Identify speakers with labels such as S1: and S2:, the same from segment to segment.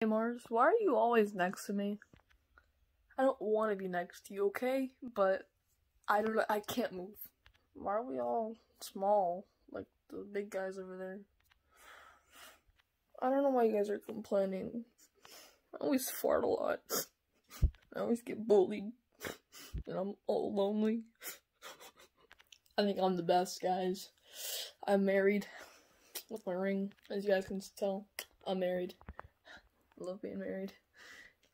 S1: Hey Mars, why are you always next to me? I don't want to be next to you, okay? But I don't. I can't move. Why are we all small, like the big guys over there? I don't know why you guys are complaining. I always fart a lot. I always get bullied, and I'm all lonely. I think I'm the best, guys. I'm married with my ring, as you guys can tell. I'm married. Love being married.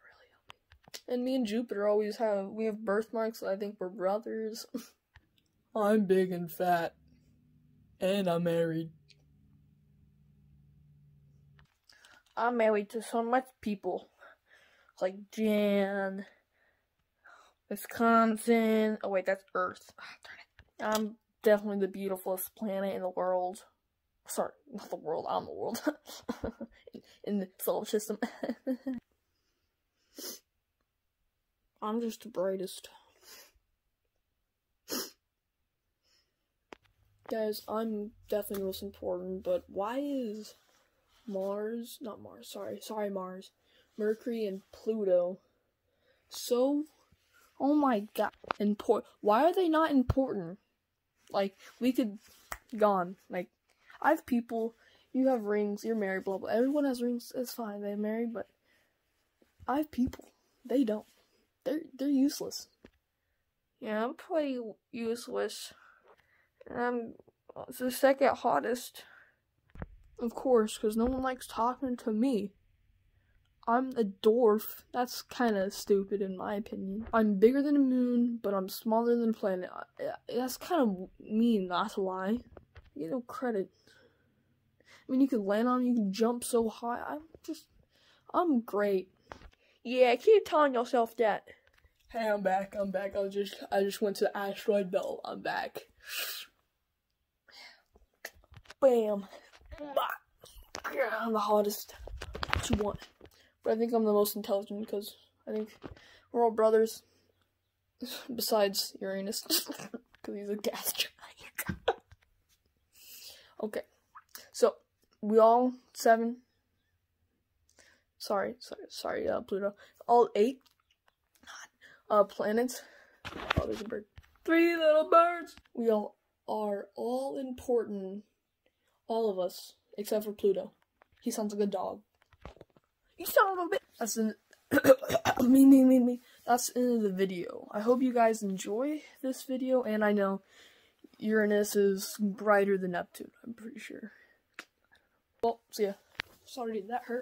S1: Really helped me. And me and Jupiter always have we have birthmarks. So I think we're brothers. I'm big and fat, and I'm married. I'm married to so much people, like Jan, Wisconsin. Oh wait, that's Earth. Ah, I'm definitely the beautifulest planet in the world. Sorry, not the world. I'm the world. in, in the solar system. I'm just the brightest. Guys, I'm definitely most important, but why is Mars, not Mars, sorry, sorry Mars, Mercury and Pluto so, oh my god, important. Why are they not important? Like, we could, gone. Like, I have people, you have rings, you're married, blah blah. Everyone has rings, it's fine, they're married, but I have people. They don't. They're, they're useless. Yeah, I'm pretty useless. I'm the second hottest. Of course, because no one likes talking to me. I'm a dwarf. That's kind of stupid in my opinion. I'm bigger than a moon, but I'm smaller than a planet. That's kind of mean, not to lie. You no credit. I mean, you can land on you can jump so high. I'm just, I'm great. Yeah, keep telling yourself that. Hey, I'm back. I'm back. I just, I just went to the asteroid belt. I'm back. Bam. I'm the hottest. What you want? But I think I'm the most intelligent because I think we're all brothers. Besides Uranus, because he's a gas giant. Okay, so we all seven. Sorry, sorry, sorry, uh, Pluto. All eight uh, planets. Oh, there's a bird. Three little birds. We all are all important. All of us, except for Pluto. He sounds like a dog. You of a bit. That's the me, me, me, me. That's the end of the video. I hope you guys enjoy this video, and I know Uranus is brighter than Neptune. I'm pretty sure. Well, see ya. Sorry, that hurt.